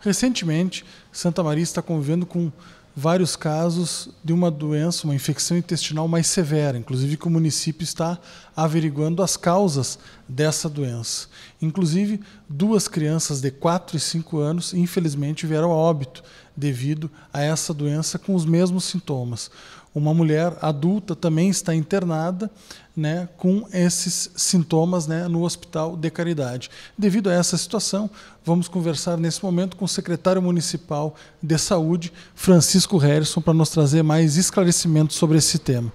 Recentemente, Santa Maria está convivendo com vários casos de uma doença, uma infecção intestinal mais severa, inclusive que o município está averiguando as causas dessa doença. Inclusive, duas crianças de 4 e 5 anos, infelizmente, vieram a óbito devido a essa doença com os mesmos sintomas. Uma mulher adulta também está internada né, com esses sintomas né, no Hospital de Caridade. Devido a essa situação, vamos conversar nesse momento com o secretário municipal de saúde, Francisco Harrison, para nos trazer mais esclarecimentos sobre esse tema.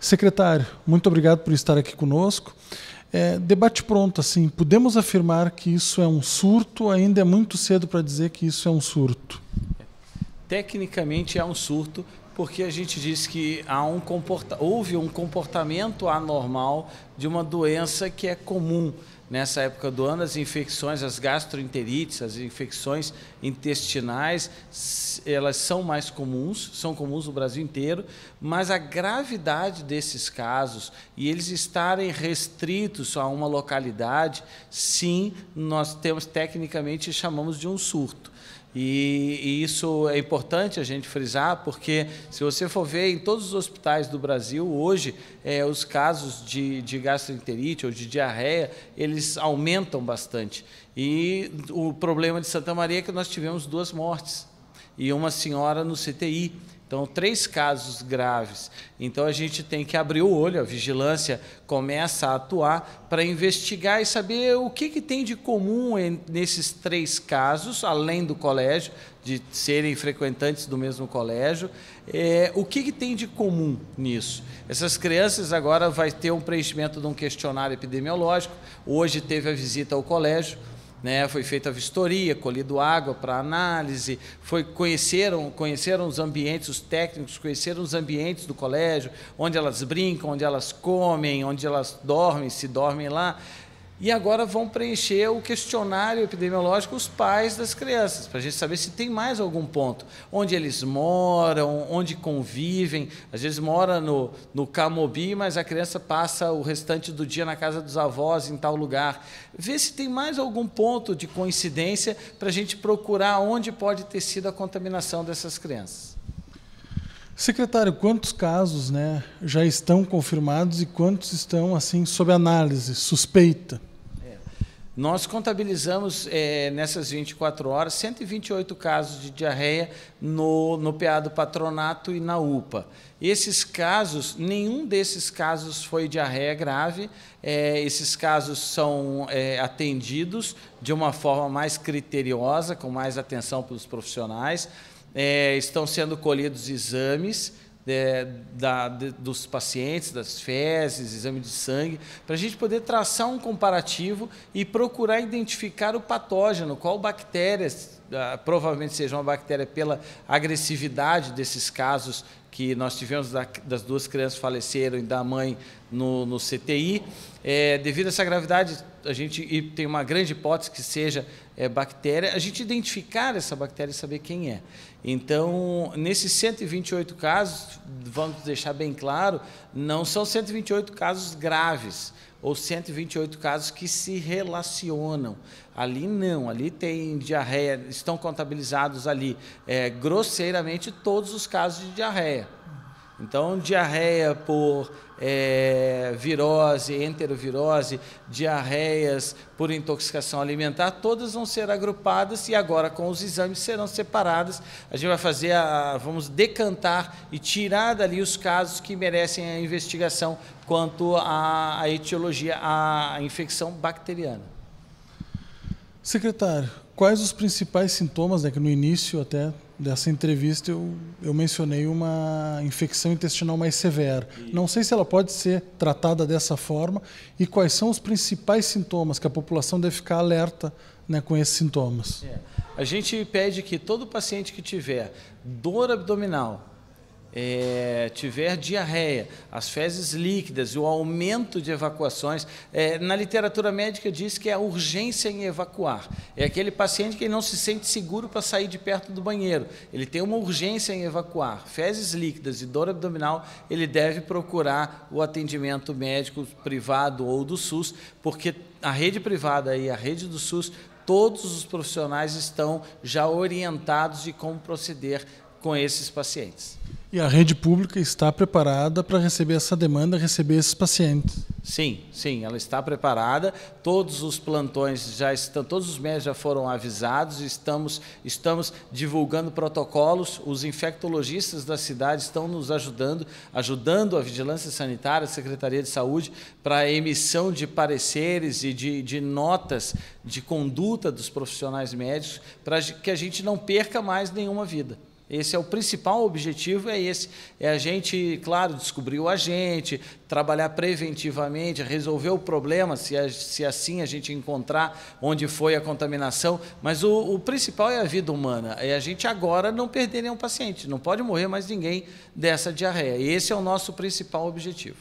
Secretário, muito obrigado por estar aqui conosco. É, debate pronto, assim, podemos afirmar que isso é um surto, ainda é muito cedo para dizer que isso é um surto? Tecnicamente é um surto, porque a gente diz que há um comporta houve um comportamento anormal de uma doença que é comum nessa época do ano, as infecções, as gastroenterites, as infecções intestinais, elas são mais comuns, são comuns no Brasil inteiro, mas a gravidade desses casos e eles estarem restritos a uma localidade, sim, nós temos tecnicamente chamamos de um surto. E, e, isso é importante a gente frisar, porque se você for ver em todos os hospitais do Brasil, hoje, é, os casos de, de gastroenterite ou de diarreia, eles aumentam bastante. E o problema de Santa Maria é que nós tivemos duas mortes e uma senhora no CTI. Então, três casos graves. Então, a gente tem que abrir o olho, a vigilância começa a atuar para investigar e saber o que, que tem de comum nesses três casos, além do colégio, de serem frequentantes do mesmo colégio. É, o que, que tem de comum nisso? Essas crianças agora vai ter um preenchimento de um questionário epidemiológico. Hoje teve a visita ao colégio né? Foi feita a vistoria, colhido água para análise, foi conheceram, conheceram os ambientes, os técnicos conheceram os ambientes do colégio, onde elas brincam, onde elas comem, onde elas dormem, se dormem lá. E agora vão preencher o questionário epidemiológico os pais das crianças, para a gente saber se tem mais algum ponto. Onde eles moram, onde convivem. Às vezes mora no, no Camobi, mas a criança passa o restante do dia na casa dos avós, em tal lugar. Vê se tem mais algum ponto de coincidência para a gente procurar onde pode ter sido a contaminação dessas crianças. Secretário, quantos casos né, já estão confirmados e quantos estão assim sob análise, suspeita? Nós contabilizamos é, nessas 24 horas 128 casos de diarreia no, no PA do patronato e na UPA. Esses casos, nenhum desses casos foi diarreia grave, é, esses casos são é, atendidos de uma forma mais criteriosa, com mais atenção pelos profissionais, é, estão sendo colhidos exames de, da, de, dos pacientes, das fezes, exame de sangue, para a gente poder traçar um comparativo e procurar identificar o patógeno, qual bactérias, ah, provavelmente seja uma bactéria pela agressividade desses casos que nós tivemos da, das duas crianças faleceram e da mãe no, no CTI. É, devido a essa gravidade, a gente tem uma grande hipótese que seja é, bactéria, a gente identificar essa bactéria e saber quem é. Então, nesses 128 casos, vamos deixar bem claro, não são 128 casos graves ou 128 casos que se relacionam. Ali não, ali tem diarreia, estão contabilizados ali é, grosseiramente todos os casos de diarreia. Então, diarreia por é, virose, enterovirose, diarreias por intoxicação alimentar, todas vão ser agrupadas e agora com os exames serão separadas. A gente vai fazer, a, vamos decantar e tirar dali os casos que merecem a investigação quanto à, etiologia, à infecção bacteriana. Secretário, quais os principais sintomas, né, que no início até dessa entrevista eu, eu mencionei uma infecção intestinal mais severa. Não sei se ela pode ser tratada dessa forma e quais são os principais sintomas que a população deve ficar alerta né, com esses sintomas. É. A gente pede que todo paciente que tiver dor abdominal, é, tiver diarreia, as fezes líquidas, o aumento de evacuações, é, na literatura médica diz que é a urgência em evacuar. É aquele paciente que não se sente seguro para sair de perto do banheiro. Ele tem uma urgência em evacuar. Fezes líquidas e dor abdominal, ele deve procurar o atendimento médico privado ou do SUS, porque a rede privada e a rede do SUS todos os profissionais estão já orientados de como proceder com esses pacientes. E a rede pública está preparada para receber essa demanda, receber esses pacientes. Sim, sim, ela está preparada. Todos os plantões já estão, todos os médicos já foram avisados. Estamos, estamos divulgando protocolos. Os infectologistas da cidade estão nos ajudando, ajudando a vigilância sanitária, a Secretaria de Saúde, para a emissão de pareceres e de, de notas de conduta dos profissionais médicos, para que a gente não perca mais nenhuma vida. Esse é o principal objetivo, é esse. É a gente, claro, descobrir o agente, trabalhar preventivamente, resolver o problema, se, se assim a gente encontrar onde foi a contaminação. Mas o, o, principal é a vida humana. É a gente agora não perder nenhum paciente. Não pode morrer mais ninguém dessa diarreia. Esse é o nosso principal objetivo.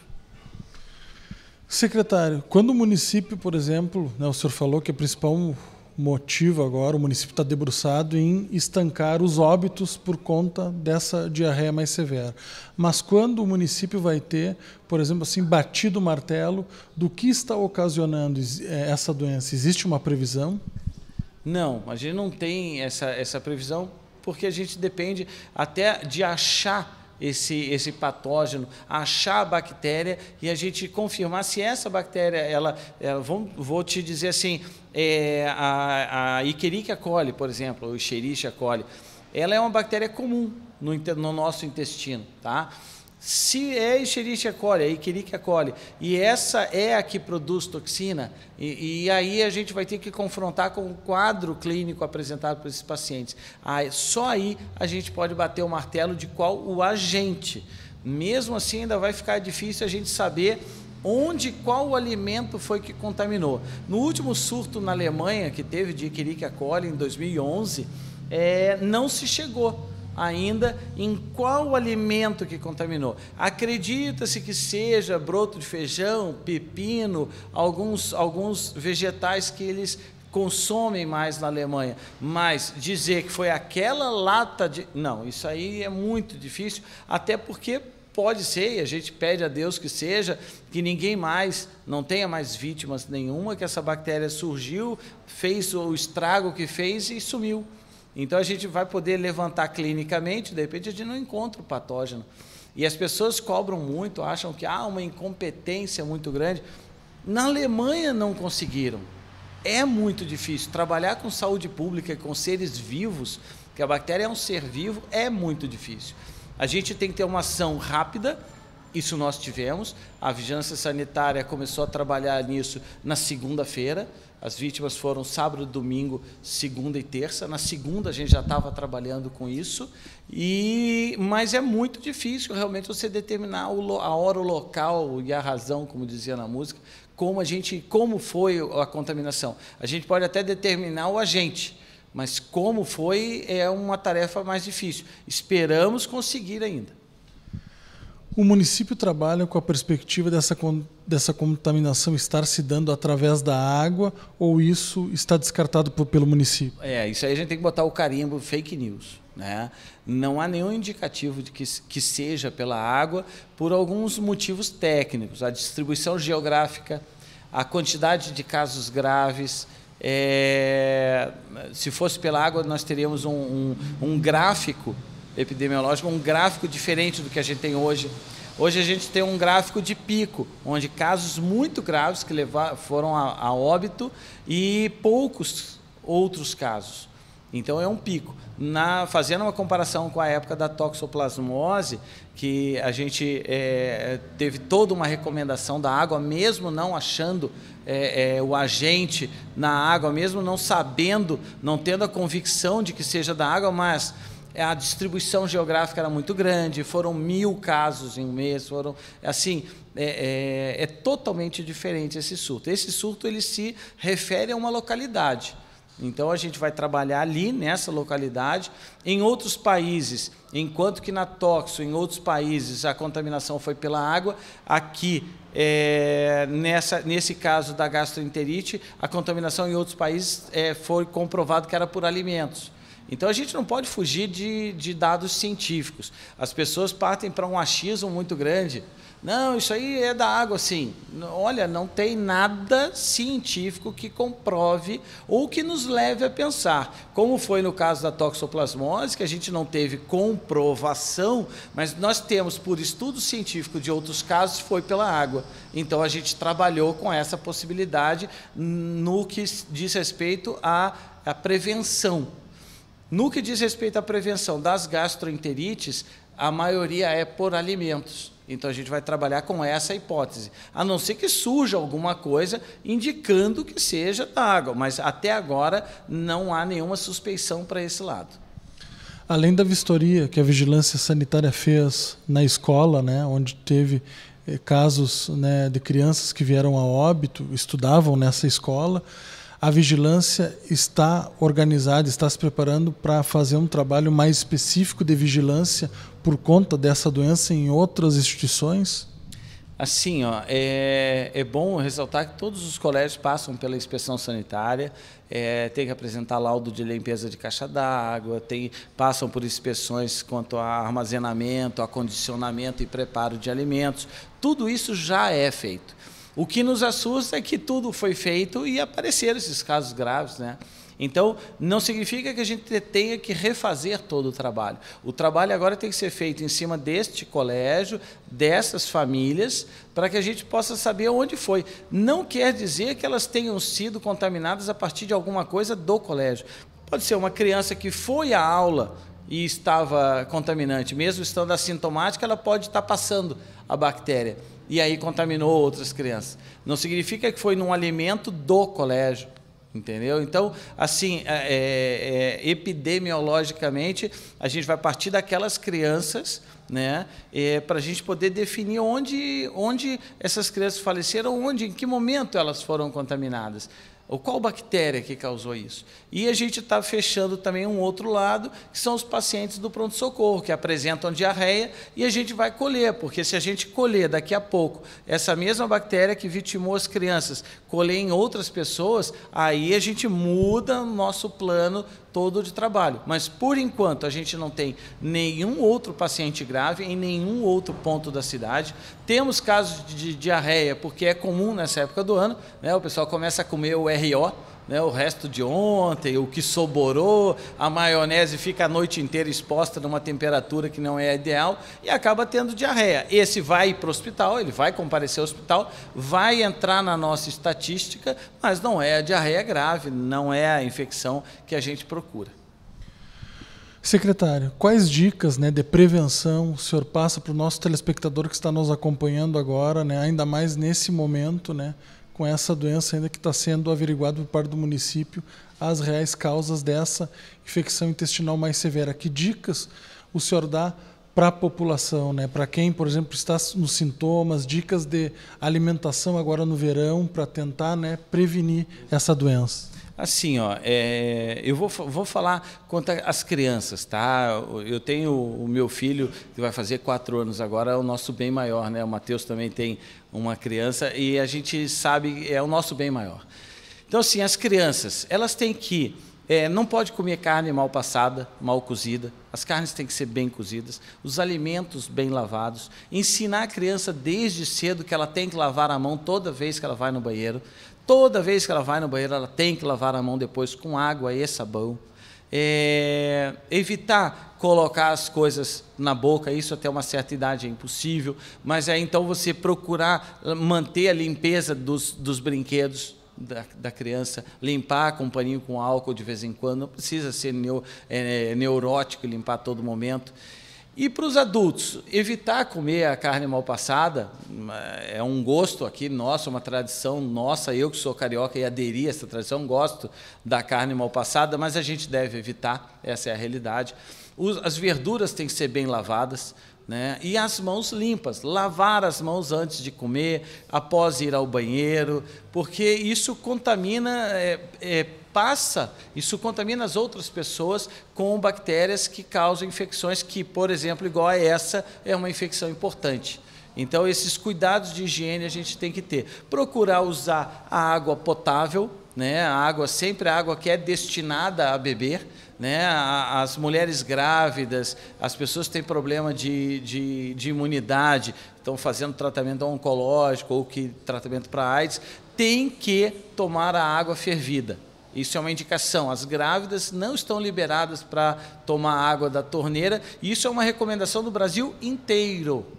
Secretário, quando o município, por exemplo, né, o senhor falou que a principal motivo agora, o município está debruçado em estancar os óbitos por conta dessa diarreia mais severa. Mas quando o município vai ter, por exemplo, assim, batido o martelo do que está ocasionando eh, essa doença? Existe uma previsão? Não, a gente não tem essa, essa previsão porque a gente depende até de achar esse, esse patógeno, achar a bactéria e a gente confirmar se essa bactéria, ela, ela vou, vou te dizer assim, é, a, a Escherichia coli, por exemplo, ou Escherichia coli, ela é uma bactéria comum no, no nosso intestino, tá? Se é Escherichia coli, é Escherichia coli, e essa é a que produz toxina, e, e, aí a gente vai ter que confrontar com o quadro clínico apresentado por esses pacientes. Só aí a gente pode bater o martelo de qual o agente. Mesmo assim, ainda vai ficar difícil a gente saber onde, qual o alimento foi que contaminou. No último surto na Alemanha, que teve de Escherichia coli em 2011, é, não se chegou ainda em qual alimento que contaminou. Acredita-se que seja broto de feijão, pepino, alguns, alguns vegetais que eles consomem mais na Alemanha, mas dizer que foi aquela lata de. Não, isso aí é muito difícil, até porque pode ser, e a gente pede a Deus que seja, que ninguém mais, não tenha mais vítimas nenhuma, que essa bactéria surgiu, fez o estrago que fez e sumiu. Então a gente vai poder levantar clinicamente, de repente a gente não encontra o patógeno. E as pessoas cobram muito, acham que há uma incompetência muito grande. Na Alemanha não conseguiram. É muito difícil. Trabalhar com saúde pública, com seres vivos, que a bactéria é um ser vivo, é muito difícil. A gente tem que ter uma ação rápida, isso nós tivemos. A vigilância sanitária começou a trabalhar nisso na segunda-feira. As vítimas foram sábado, domingo, segunda e terça. Na segunda a gente já estava trabalhando com isso. E mas é muito difícil realmente você determinar a hora, o local e a razão, como dizia na música, como a gente, como foi a contaminação. A gente pode até determinar o agente, mas como foi é uma tarefa mais difícil. Esperamos conseguir ainda. O município trabalha com a perspectiva dessa, dessa contaminação estar se dando através da água ou isso está descartado por, pelo município? É, isso aí a gente tem que botar o carimbo fake news. Né? Não há nenhum indicativo de que, que seja pela água por alguns motivos técnicos. A distribuição geográfica, a quantidade de casos graves. É, se fosse pela água, nós teríamos um, um, um gráfico epidemiológico, um gráfico diferente do que a gente tem hoje. Hoje a gente tem um gráfico de pico, onde casos muito graves que levar, foram a, a óbito e poucos outros casos. Então é um pico. Na, fazendo uma comparação com a época da toxoplasmose, que a gente é, teve toda uma recomendação da água, mesmo não achando é, é, o agente na água, mesmo não sabendo, não tendo a convicção de que seja da água, mas a distribuição geográfica era muito grande, foram mil casos em um mês, foram assim é, é, é, totalmente diferente esse surto. Esse surto ele se refere a uma localidade. Então a gente vai trabalhar ali nessa localidade. Em outros países, enquanto que na Toxo, em outros países, a contaminação foi pela água, aqui é, nessa, nesse caso da gastroenterite, a contaminação em outros países é, foi comprovado que era por alimentos. Então a gente não pode fugir de, de dados científicos. As pessoas partem para um achismo muito grande. Não, isso aí é da água, sim. Olha, não tem nada científico que comprove ou que nos leve a pensar. Como foi no caso da toxoplasmose, que a gente não teve comprovação, mas nós temos, por estudo científico de outros casos, foi pela água. Então a gente trabalhou com essa possibilidade no que diz respeito à, à prevenção. No que diz respeito à prevenção das gastroenterites, a maioria é por alimentos. Então a gente vai trabalhar com essa hipótese, a não ser que surja alguma coisa indicando que seja da água, mas até agora não há nenhuma suspeição para esse lado. Além da vistoria que a vigilância sanitária fez na escola, né, onde teve eh, casos né, de crianças que vieram a óbito, estudavam nessa escola, a vigilância está organizada, está se preparando para fazer um trabalho mais específico de vigilância por conta dessa doença em outras instituições? Assim, ó, é, é bom ressaltar que todos os colégios passam pela inspeção sanitária, é, tem que apresentar laudo de limpeza de caixa d'água, passam por inspeções quanto a armazenamento, acondicionamento e preparo de alimentos. Tudo isso já é feito. O que nos assusta é que tudo foi feito e apareceram esses casos graves, né? Então, não significa que a gente tenha que refazer todo o trabalho. O trabalho agora tem que ser feito em cima deste colégio, dessas famílias, para que a gente possa saber onde foi. Não quer dizer que elas tenham sido contaminadas a partir de alguma coisa do colégio. Pode ser uma criança que foi à aula e estava contaminante, mesmo estando assintomática, ela pode estar passando a bactéria e aí contaminou outras crianças. Não significa que foi num alimento do colégio, entendeu? Então, assim, é, é, é, epidemiologicamente, a gente vai partir daquelas crianças, né, é, para a gente poder definir onde, onde essas crianças faleceram, onde, em que momento elas foram contaminadas ou qual bactéria que causou isso. E a gente está fechando também um outro lado, que são os pacientes do pronto-socorro, que apresentam diarreia, e a gente vai colher, porque se a gente colher daqui a pouco essa mesma bactéria que vitimou as crianças, colher em outras pessoas, aí a gente muda o nosso plano todo de trabalho. Mas, por enquanto, a gente não tem nenhum outro paciente grave em nenhum outro ponto da cidade. Temos casos de diarreia, porque é comum nessa época do ano, né? o pessoal começa a comer o RO, né, o resto de ontem, o que soborou, a maionese fica a noite inteira exposta numa temperatura que não é ideal e acaba tendo diarreia. Esse vai para o hospital, ele vai comparecer ao hospital, vai entrar na nossa estatística, mas não é a diarreia grave, não é a infecção que a gente procura. Secretário, quais dicas né, de prevenção o senhor passa para o nosso telespectador que está nos acompanhando agora, né, ainda mais nesse momento, né, com essa doença ainda que está sendo averiguado por parte do município as reais causas dessa infecção intestinal mais severa. Que dicas o senhor dá para a população, né? Para quem, por exemplo, está nos sintomas, dicas de alimentação agora no verão para tentar, né, prevenir essa doença. Assim, ó, é, eu vou, vou falar quanto às crianças, tá? Eu tenho o meu filho que vai fazer quatro anos agora, é o nosso bem maior, né? O Matheus também tem uma criança e a gente sabe é o nosso bem maior. Então, assim, as crianças, elas têm que é, não pode comer carne mal passada, mal cozida. As carnes têm que ser bem cozidas, os alimentos bem lavados. Ensinar a criança desde cedo que ela tem que lavar a mão toda vez que ela vai no banheiro. Toda vez que ela vai no banheiro, ela tem que lavar a mão depois com água e sabão. É, evitar colocar as coisas na boca, isso até uma certa idade é impossível, mas é então você procurar manter a limpeza dos, dos brinquedos da, da, criança, limpar a companhia com álcool de vez em quando, não precisa ser é, neurótico e limpar todo momento. E para os adultos, evitar comer a carne mal passada, é um gosto aqui nosso, uma tradição nossa. Eu que sou carioca e aderi a essa tradição, gosto da carne mal passada, mas a gente deve evitar, essa é a realidade. As verduras têm que ser bem lavadas, né? E as mãos limpas, lavar as mãos antes de comer, após ir ao banheiro, porque isso contamina, é, é, passa, isso contamina as outras pessoas com bactérias que causam infecções que, por exemplo, igual a essa, é uma infecção importante. Então, esses cuidados de higiene a gente tem que ter. Procurar usar a água potável, né? a água sempre a água que é destinada a beber. Né? As mulheres grávidas, as pessoas que têm problema de, de, de imunidade, estão fazendo tratamento oncológico ou que tratamento para AIDS, têm que tomar a água fervida. Isso é uma indicação. As grávidas não estão liberadas para tomar água da torneira. Isso é uma recomendação do Brasil inteiro.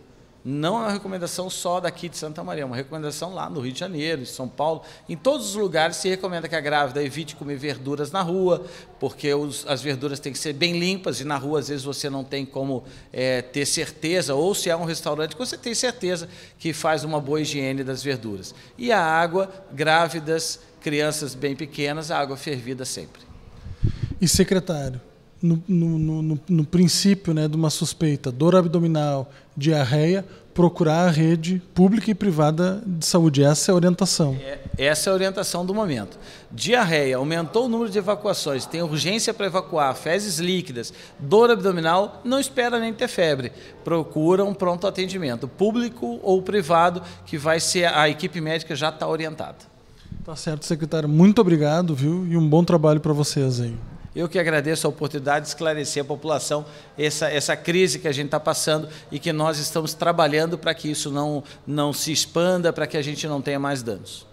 Não é uma recomendação só daqui de Santa Maria, é uma recomendação lá no Rio de Janeiro, em São Paulo. Em todos os lugares se recomenda que a grávida evite comer verduras na rua, porque os, as verduras têm que ser bem limpas e na rua às vezes você não tem como é, ter certeza, ou se é um restaurante que você tem certeza que faz uma boa higiene das verduras. E a água, grávidas, crianças bem pequenas, a água fervida sempre. E secretário, no, no, no, no, princípio né, de uma suspeita, dor abdominal, diarreia, procurar a rede pública e privada de saúde. Essa é a orientação. É, essa é a orientação do momento. Diarreia, aumentou o número de evacuações, tem urgência para evacuar, fezes líquidas, dor abdominal, não espera nem ter febre. Procura um pronto atendimento, público ou privado, que vai ser a equipe médica já está orientada. Tá certo, secretário. Muito obrigado, viu? E um bom trabalho para vocês aí. Eu que agradeço a oportunidade de esclarecer a população essa, essa crise que a gente está passando e que nós estamos trabalhando para que isso não, não se expanda, para que a gente não tenha mais danos.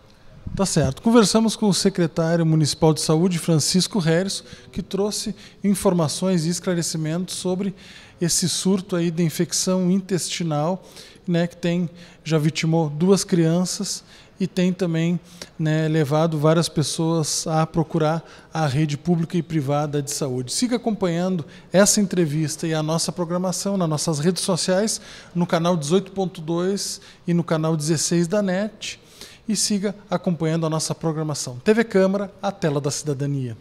Tá certo. Conversamos com o secretário municipal de saúde, Francisco Reres, que trouxe informações e esclarecimentos sobre esse surto aí de infecção intestinal, né, que tem já vitimou duas crianças e tem também né, levado várias pessoas a procurar a rede pública e privada de saúde. Siga acompanhando essa entrevista e a nossa programação nas nossas redes sociais, no canal 18.2 e no canal 16 da NET, e siga acompanhando a nossa programação. TV Câmara, a tela da cidadania.